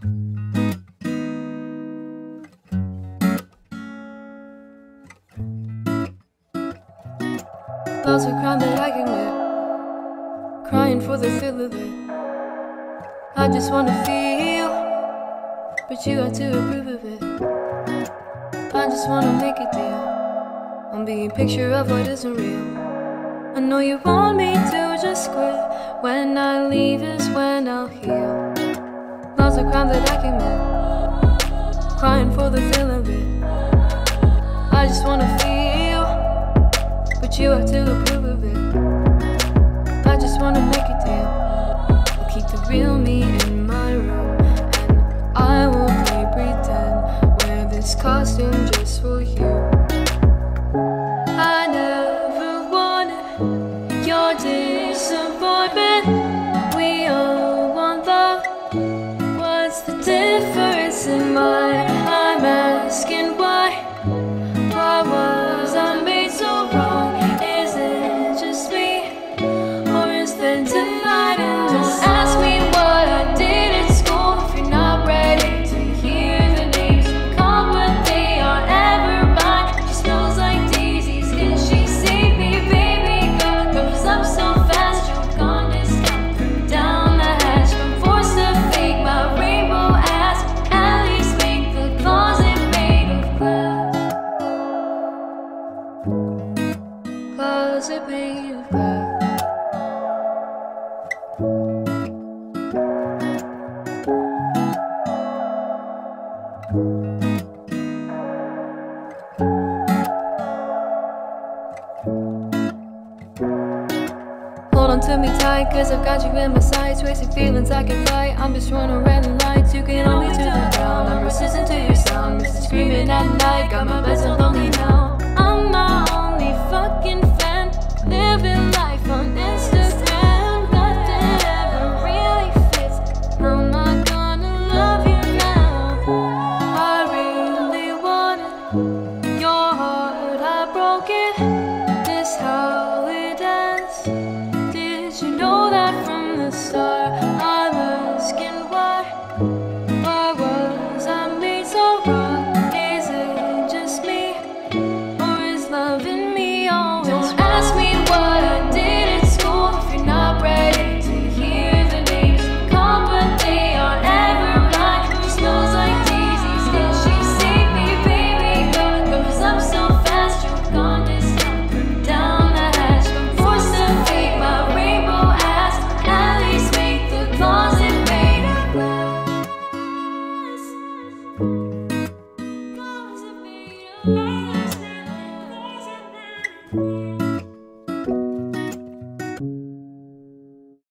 Those a cry that I commit, crying for the thrill of it. I just wanna feel, but you got to approve of it. I just wanna make a deal on being picture of what isn't real. I know you want me to just quit. When I leave is when I'll heal. A crime that I commit. Crying for the of it. I just wanna feel, but you have to approve of it. I just wanna make a deal. I'll keep the real me in my room, Glass. Hold on to me tight, cause I've got you in my sights. Wasting feelings I can fight. I'm just running red lights. You can hold me to the ground. I'm resistant to your sound. Missing screaming at night. Got my best broken.